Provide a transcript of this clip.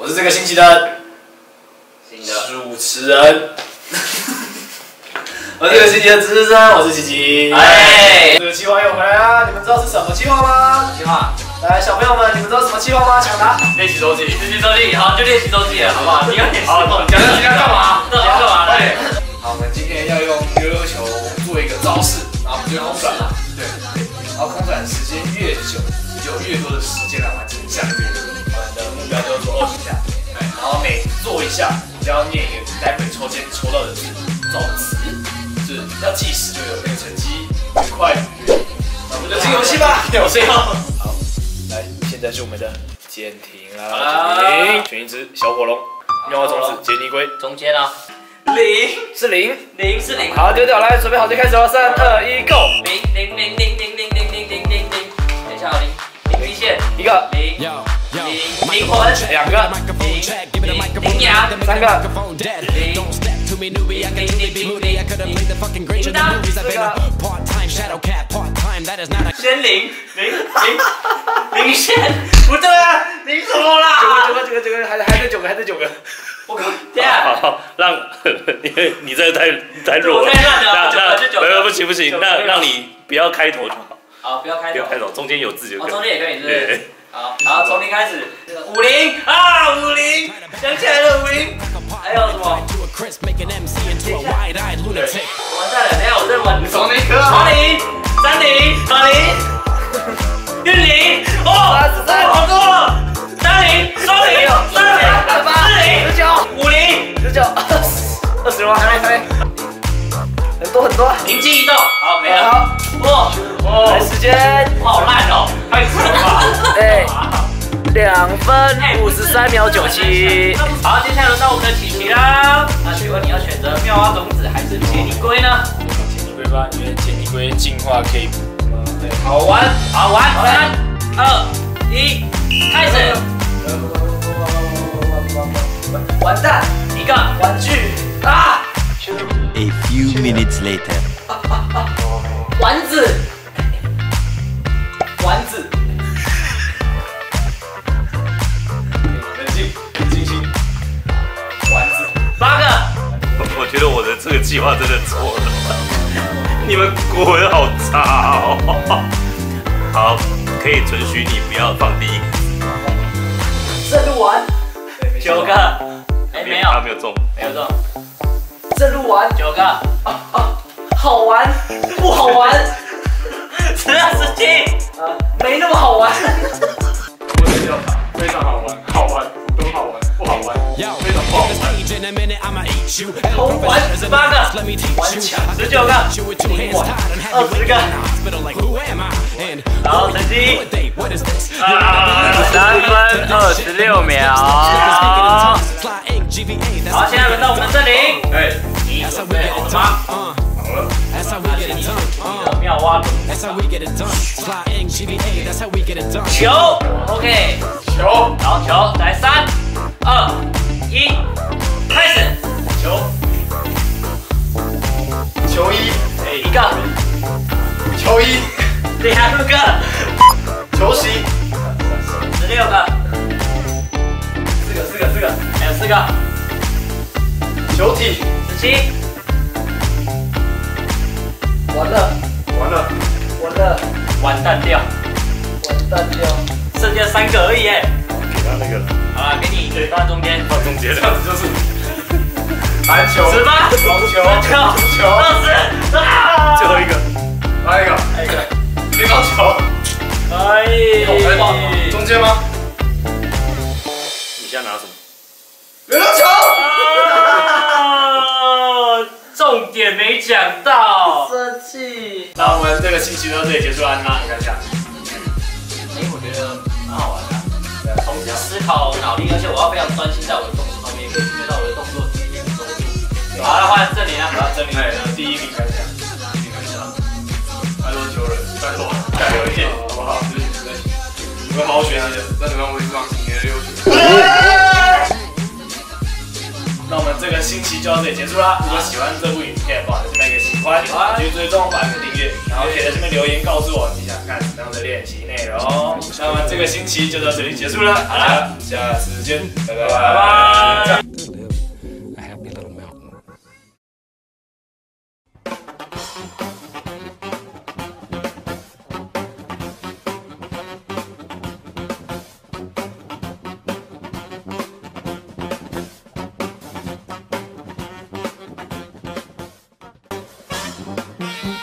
我是这个星期的主持人，我是这个星期的值日生，我是琪琪。哎这个计划又回来啦！你们知道是什么计划吗？计划来，小朋友们，你们知道什么计划吗？抢答。练习周记，练习周记，好，就练习周记了，好不好？你要练习好讲讲讲干嘛？到底要干嘛？快来点，好，我们今天要用溜溜球做一个招式，然后我们就空转，对，然后空转时间越久，有越多的时间来完做一下，你就要念一个你待会抽签抽到的字造词，就是要计时就有那个成绩，越快。那我们就进游戏吧，有谁要？好，来，现在是我们的简婷好啊，啦。选一只小火龙，妙蛙种子杰尼龟。中间啊，零。是零，零是零，好丢掉，来准备好就开始了，三二一，Go，零零零零零零零零零零。零，等一下哦，零零一线，一个，零零灵魂，两个，零零阳，三个，零零零零零铃铛，四个，先零零零零线，不对啊，零什么啦？九个，九个，九个，还还剩九个，还剩九个，我靠，这样。好，让因为你这个太太弱了，那那呃不行不行九，个那让你不要开头就好，好，不要开头不要。开头，中间有字就哦，可以。中间也可以，是不是？对，好，好，从零开始。五零啊，五零，想起来了，五零。还有什么？完蛋了，等一下我再玩。从哪个二零、三零、二零、一零，哦，好多两分五十三秒九七，好，接下来轮到我们的琪琪啦。那请问你要选择妙蛙种子还是杰尼龟呢？杰尼龟吧，因为杰尼龟进化可以，对，好玩，好玩，三、二、一，开始。完蛋，一个玩具，啊，A few minutes later. 这个计划真的错了，你们国文好差哦。好，可以准许你不要放第一个，正录完，九个，哎，没有，他没有中。没有中，正录完，九个，好玩，不好玩，十二十七，啊，通关十八个，顽强十九个，二十个。好，成绩。啊！三分二十六秒。好，现在轮到我们这里。哎，你，我抓。好了，好了，你，妙蛙种子。球，OK，球，然后球，来三、二、一。球衣。哎，一个，球衣。两个，球席十六个，四个四个四个。还有四个，球体。十七，完了，完了，完了，完蛋掉，完蛋掉。剩下三个而已哎。给他那个。好了，给你放在中间，放中间这样子就是篮球、十八、篮球、十九、足球，二十，啊！最后一个，来一个。还有一个，乒乓球，哎，来吧，中间吗？你现在拿什么？溜溜球，啊重点没讲到。生气。那我们这个。星期到这里结束了，你们看一下，哎，我觉得蛮好玩的，同时思考脑力，而且我要非常专心在我的动作上面，也可以训练到好了，换这里啊，好，整理来的第一名看一下，第一名看一下，拜托求人，拜托加油一点，好不好？就是你们，你们好好学习，那你们我一直放你的溜球。那我们这个星期就到这里结束啦。如果喜欢这部影片的话，就来个喜欢，继续追踪，把个订阅，然后可以在下面留言告诉我你想看什么样的练习内容。那么这个星期就到这里结束了，好了，下次见，拜拜。拜拜。Mm-hmm.